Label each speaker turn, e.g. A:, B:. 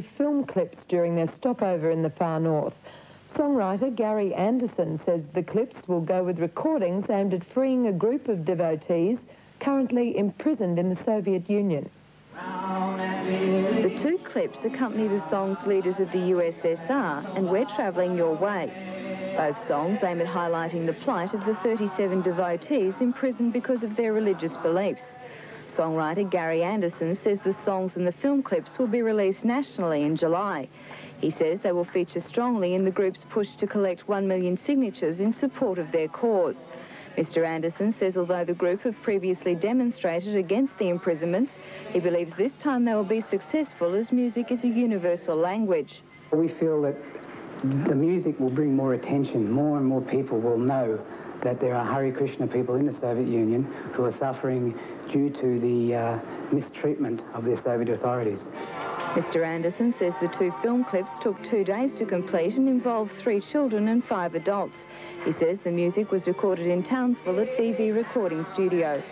A: film clips during their stopover in the far north. Songwriter Gary Anderson says the clips will go with recordings aimed at freeing a group of devotees currently imprisoned in the Soviet Union.
B: The two clips accompany the song's leaders of the USSR and We're Travelling Your Way. Both songs aim at highlighting the plight of the 37 devotees imprisoned because of their religious beliefs. Songwriter Gary Anderson says the songs and the film clips will be released nationally in July. He says they will feature strongly in the group's push to collect 1 million signatures in support of their cause. Mr Anderson says although the group have previously demonstrated against the imprisonments, he believes this time they will be successful as music is a universal language.
C: We feel that the music will bring more attention. More and more people will know that there are Hare Krishna people in the Soviet Union who are suffering due to the uh, mistreatment of their Soviet authorities.
B: Mr Anderson says the two film clips took two days to complete and involved three children and five adults. He says the music was recorded in Townsville at BV Recording Studio.